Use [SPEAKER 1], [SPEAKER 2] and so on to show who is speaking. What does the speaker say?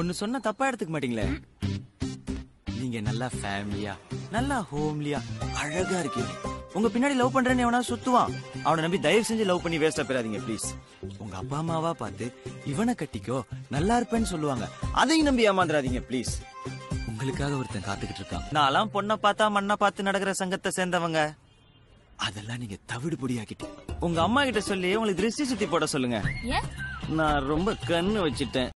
[SPEAKER 1] ஒன்னு சொன்னா தப்பா எடுத்துக்க மாட்டீங்களே? நீங்க நல்லா ஃபேமிலியா நல்லா ஹோம்லியா அழகா இருக்கீங்க. உங்க பின்னாடி லவ் பண்றேன்னு எவனா சுத்துவான். அவனை நம்பி தயவு செஞ்சு லவ் பண்ணி வேஸ்டா போயிடாதீங்க ப்ளீஸ் உங்க அப்பா அம்மாவா பார்த்து இவனை கட்டிக்கோ நல்லா இருப்பேன்னு சொல்லுவாங்க. அதையும் நம்பி ஏமாந்துடாதீங்க ப்ளீஸ் உங்களுக்காக ஒருத்தன் காத்துக்கிட்டு இருக்கான். நான்லாம் பொண்ணை பார்த்தா மண்ணை பார்த்து நடக்கிற சங்கத்தை சேர்ந்தவங்க. அதெல்லாம் நீங்க தவிடு பொடியாக்கிட்டு உங்க அம்மா கிட்ட சொல்லி உங்களுக்கு திருஷ்டி சுத்தி போட சொல்லுங்க. நான் ரொம்ப கண்ணு வச்சிட்டேன்.